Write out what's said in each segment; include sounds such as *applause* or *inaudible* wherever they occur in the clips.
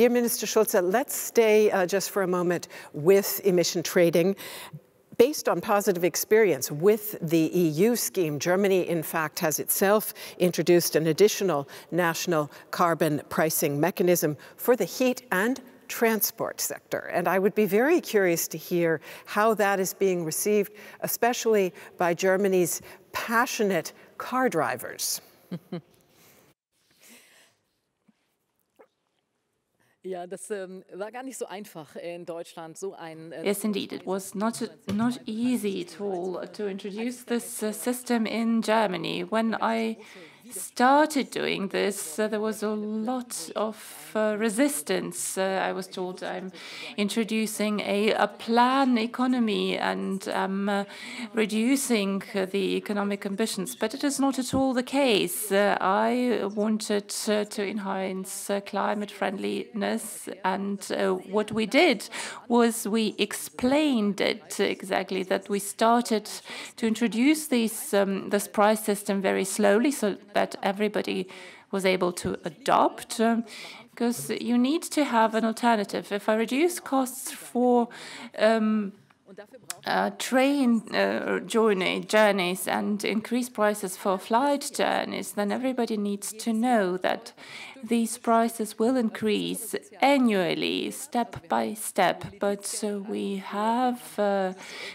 dear Minister Schulze, let's stay uh, just for a moment with emission trading based on positive experience with the EU scheme, Germany, in fact, has itself introduced an additional national carbon pricing mechanism for the heat and transport sector. And I would be very curious to hear how that is being received, especially by Germany's passionate car drivers. *laughs* Ja, das ähm, war gar nicht so einfach in Deutschland so ein. Äh, yes, indeed, it was not not easy at all to introduce this uh, system in Germany. When I started doing this, uh, there was a lot of uh, resistance. Uh, I was told I'm introducing a, a plan economy and uh, reducing the economic ambitions, but it is not at all the case. Uh, I wanted to enhance climate friendliness, and what we did was we explained it exactly that we started to introduce this um, this price system very slowly, so that everybody was able to adopt. because um, you need to have an alternative. If I reduce costs for um, uh, train uh, journey journeys and increase prices for flight journeys, then everybody needs to know that these prices will increase annually, step by step, but uh, we have uh,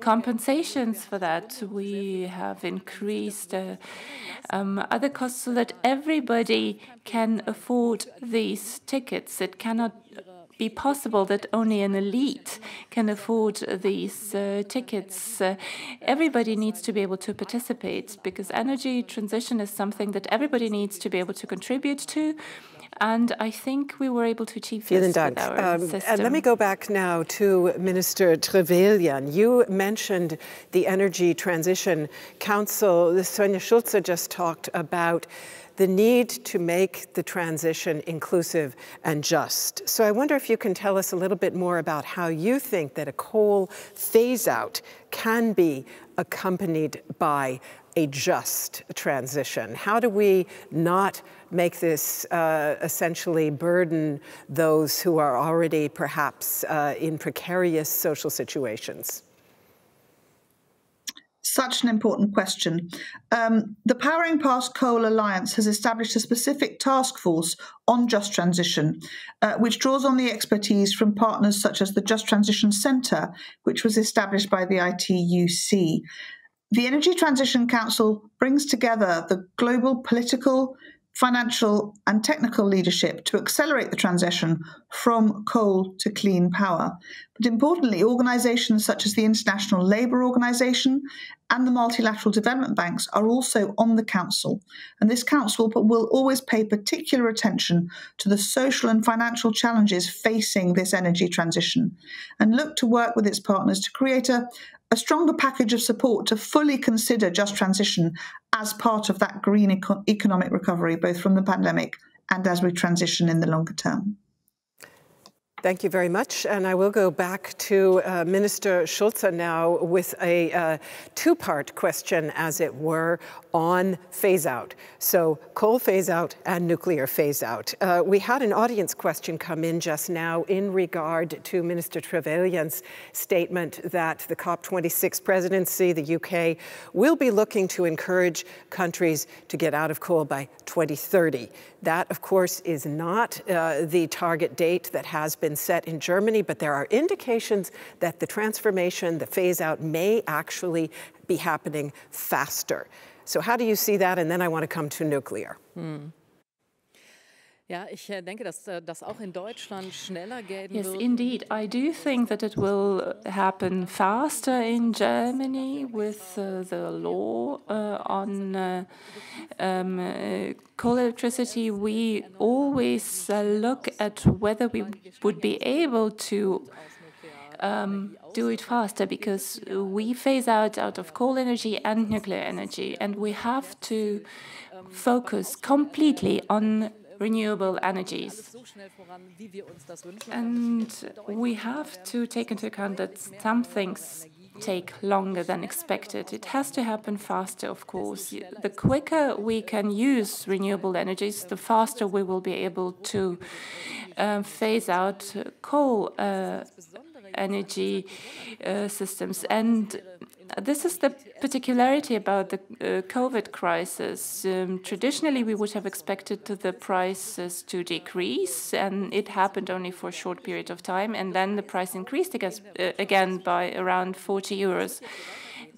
compensations for that. We have increased uh, um, other costs so that everybody can afford these tickets. It cannot be possible that only an elite can afford these uh, tickets. Uh, everybody needs to be able to participate because energy transition is something that everybody needs to be able to contribute to. And I think we were able to achieve Vielen this Dank. with our um. And let me go back now to Minister Trevelyan. You mentioned the Energy Transition Council. Svenja Schulze just talked about the need to make the transition inclusive and just. So I wonder if you can tell us a little bit more about how you think that a coal phase out can be accompanied by a just transition. How do we not make this uh, essentially burden those who are already perhaps uh, in precarious social situations? Such an important question. Um, the Powering Past Coal Alliance has established a specific task force on just transition, uh, which draws on the expertise from partners such as the Just Transition Centre, which was established by the ITUC. The Energy Transition Council brings together the global political, financial, and technical leadership to accelerate the transition from coal to clean power. But importantly, organizations such as the International Labour Organization and the multilateral development banks are also on the council. And this council will always pay particular attention to the social and financial challenges facing this energy transition and look to work with its partners to create a, a stronger package of support to fully consider just transition as part of that green eco- economic recovery, both from the pandemic and as we transition in the longer term. Thank you very much. And I will go back to uh, Minister Schulze now with a uh, two part question, as it were, on phase out. So, coal phase out and nuclear phase out. Uh, we had an audience question come in just now in regard to Minister Trevelyan's statement that the COP26 presidency, the UK, will be looking to encourage countries to get out of coal by 2030. That, of course, is not uh, the target date that has been set in Germany, but there are indications that the transformation, the phase out, may actually be happening faster. So, how do you see that? And then I want to come to nuclear. Hmm. Ja, ich äh, denke, dass äh, das auch in Deutschland schneller gehen Yes, indeed. I do think that it will happen faster in Germany with uh, the law uh, on uh, um, uh, coal electricity. We always uh, look at whether we would be able to um, do it faster because we phase out out of coal energy and nuclear energy, and we have to focus completely on renewable energies. And we have to take into account that some things take longer than expected. It has to happen faster, of course. The quicker we can use renewable energies, the faster we will be able to uh, phase out coal uh, energy uh, systems. And this is the particularity about the uh, COVID crisis. Um, traditionally, we would have expected the prices to decrease, and it happened only for a short period of time, and then the price increased uh, again by around 40 euros.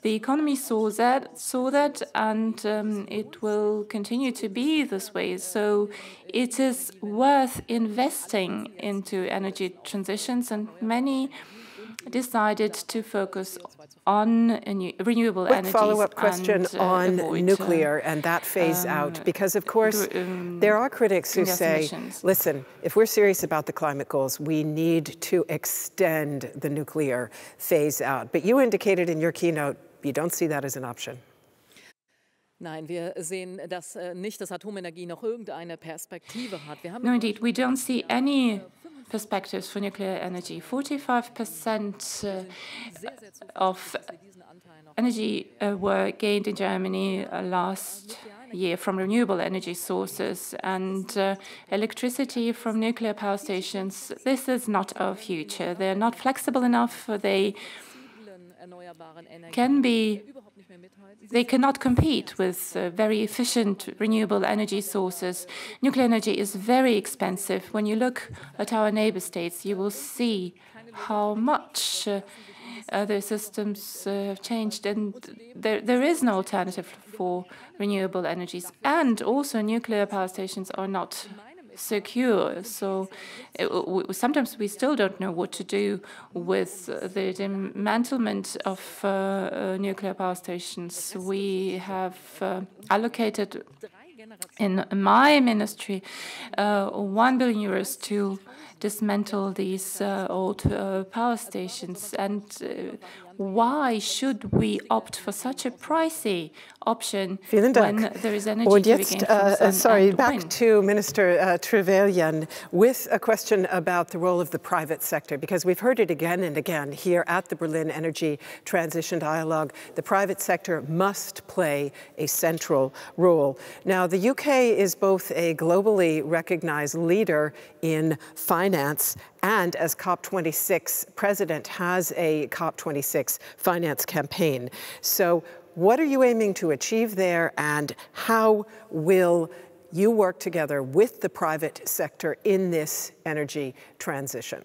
The economy saw that, saw that, and um, it will continue to be this way. So it is worth investing into energy transitions, and many decided to focus on renewable Quick energies. follow-up question and, uh, on avoid, nuclear and that phase um, out, because of course um, there are critics who say, emissions. listen, if we're serious about the climate goals, we need to extend the nuclear phase out. But you indicated in your keynote you don't see that as an option. Nein, wir sehen dass äh, nicht, dass Atomenergie noch irgendeine Perspektive hat. Wir haben No, indeed, we don't see any perspectives for nuclear energy. 45% uh, of energy uh, were gained in Germany uh, last year from renewable energy sources and uh, electricity from nuclear power stations. This is not our future. They're not flexible enough. They can be they cannot compete with uh, very efficient renewable energy sources. Nuclear energy is very expensive. When you look at our neighbor states, you will see how much uh, other systems uh, have changed, and there, there is no alternative for renewable energies. And also, nuclear power stations are not secure. So it, sometimes we still don't know what to do with the dismantlement of uh, uh, nuclear power stations. We have uh, allocated in my ministry uh, 1 billion euros to dismantle these uh, old uh, power stations. And why should we opt for such a pricey option Vielen Dank. when there is energy Und jetzt, uh, sorry, back wind? to Minister uh, Trevelyan with a question about the role of the private sector, because we've heard it again and again here at the Berlin Energy Transition Dialogue. The private sector must play a central role. Now, the UK is both a globally recognized leader in finance and as COP26 president has a COP26 finance campaign. So what are you aiming to achieve there and how will you work together with the private sector in this energy transition?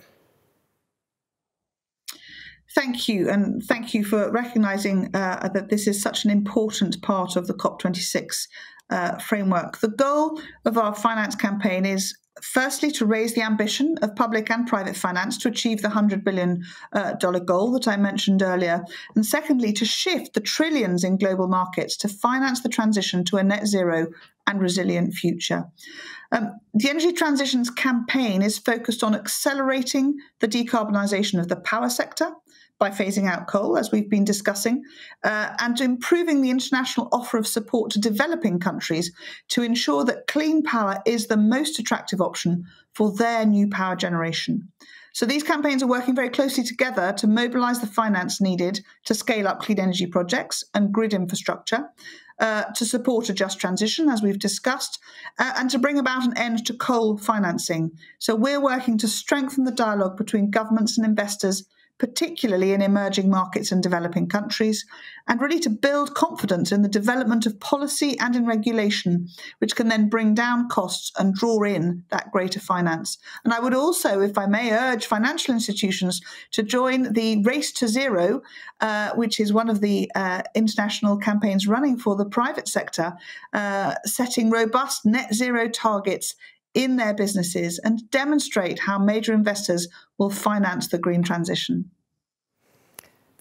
Thank you, and thank you for recognising uh, that this is such an important part of the COP26 uh, framework. The goal of our finance campaign is firstly to raise the ambition of public and private finance to achieve the $100 billion uh, goal that I mentioned earlier, and secondly to shift the trillions in global markets to finance the transition to a net zero and resilient future. Um, the Energy Transitions campaign is focused on accelerating the decarbonisation of the power sector by phasing out coal, as we've been discussing, uh, and improving the international offer of support to developing countries to ensure that clean power is the most attractive option for their new power generation. So these campaigns are working very closely together to mobilise the finance needed to scale up clean energy projects and grid infrastructure, uh, to support a just transition, as we've discussed, uh, and to bring about an end to coal financing. So we're working to strengthen the dialogue between governments and investors particularly in emerging markets and developing countries, and really to build confidence in the development of policy and in regulation, which can then bring down costs and draw in that greater finance. And I would also, if I may, urge financial institutions to join the Race to Zero, uh, which is one of the uh, international campaigns running for the private sector, uh, setting robust net zero targets in their businesses and demonstrate how major investors will finance the green transition.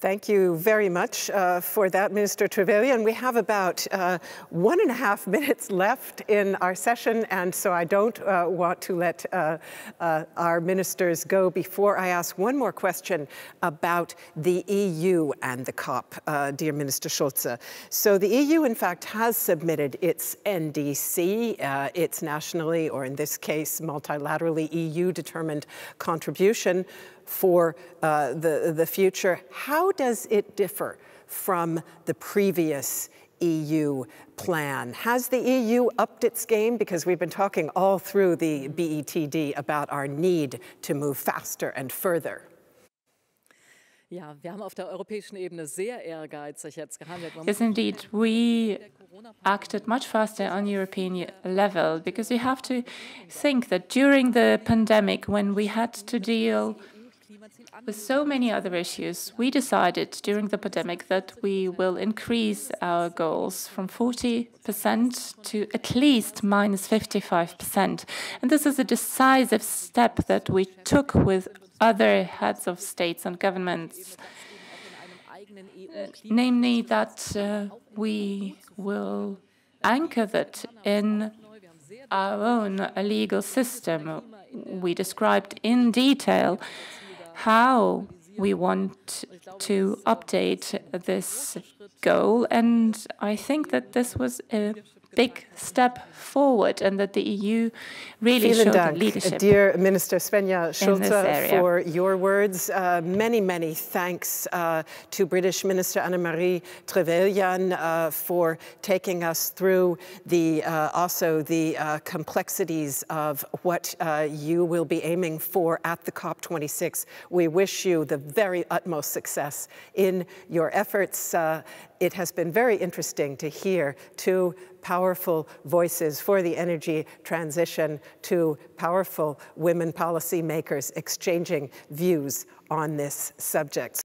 Thank you very much uh, for that, Minister Trevelyan. We have about uh, one and a half *laughs* minutes left in our session, and so I don't uh, want to let uh, uh, our ministers go before I ask one more question about the EU and the COP, uh, dear Minister Schulze. So the EU, in fact, has submitted its NDC, its nationally, or in this case, multilaterally EU-determined contribution for uh, the, the future. How does it differ from the previous EU plan. Has the EU upped its game? Because we've been talking all through the BETD about our need to move faster and further. Ja, wir haben auf der europäischen Ebene sehr ehrgeizig jetzt gehandelt. Yes, indeed. We acted much faster on European level because we have to think that during the pandemic, when we had to deal with so many other issues, we decided during the pandemic that we will increase our goals from 40% to at least minus 55%. And this is a decisive step that we took with other heads of states and governments, namely that uh, we will anchor that in our own legal system. We described in detail how we want to update this goal. And I think that this was a big step forward and that the EU really Vielen showed Dank, leadership. Dear Minister Svenja Schulze, for your words. Uh, many, many thanks uh, to British Minister Anne-Marie Trevelyan uh, for taking us through the uh, also the uh, complexities of what uh, you will be aiming for at the COP26. We wish you the very utmost success in your efforts. it has been very interesting to hear two powerful voices for the energy transition to powerful women policymakers exchanging views on this subject.